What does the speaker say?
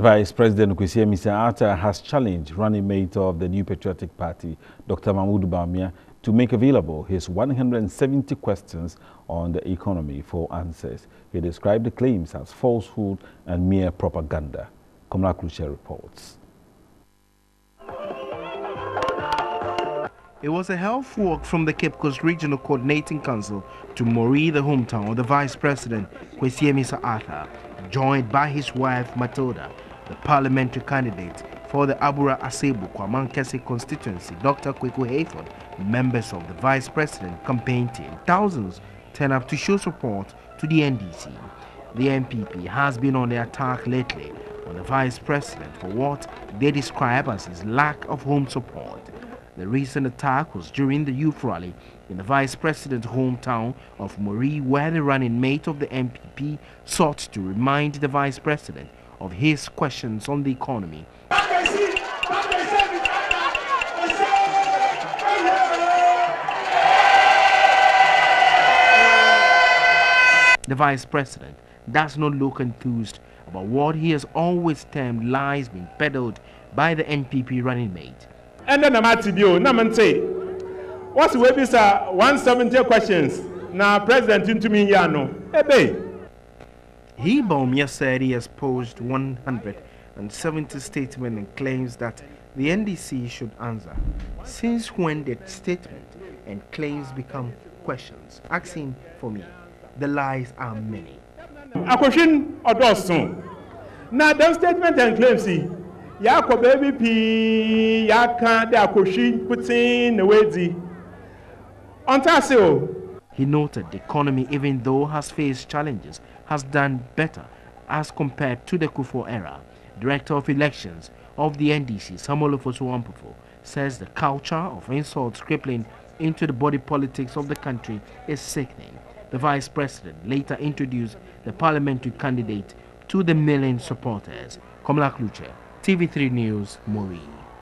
Vice President Kwesi Amissah-Arthur has challenged running mate of the New Patriotic Party, Dr. Mahmoud Bawumia, to make available his 170 questions on the economy for answers. He described the claims as falsehood and mere propaganda. Komla Klutse reports. It was a health walk from the Cape Coast Regional Coordinating Council to Moree, the hometown of the Vice President, Kwesi Amissah-Arthur, joined by his wife Matilda, the parliamentary candidate for the Abura Asebu Kwamankese constituency, Dr. Kweku Hayford, members of the Vice President campaign team. Thousands turn up to show support to the NDC. The NPP has been on the attack lately on the Vice President for what they describe as his lack of home support. The recent attack was during the youth rally in the vice president's hometown of Moree, where the running mate of the NPP sought to remind the vice president of his questions on the economy. The vice president does not look enthused about what he has always termed lies being peddled by the NPP running mate. ɛnɛ na mate bio na mente wɔsi webisa 170 questions Now, president ntumi yi ano ebe. He Bawumia said he has posed 170 statements and claims that the NDC should answer. Since when did statement and claims become questions? Asking for me, the lies are many. A question ɔdɔɔso Now, dem statement and claims yi yɛakɔ baabi pii yɛaka de akɔhwi putin na wedi ɔntaase o. He noted the economy, even though has faced challenges, has done better as compared to the Kufuor era. Director of Elections of the NDC, Samuel Ofosu says the culture of insults crippling into the body politics of the country is sickening. The vice president later introduced the parliamentary candidate to the million supporters. Komla Klutse, TV3 News, Moree.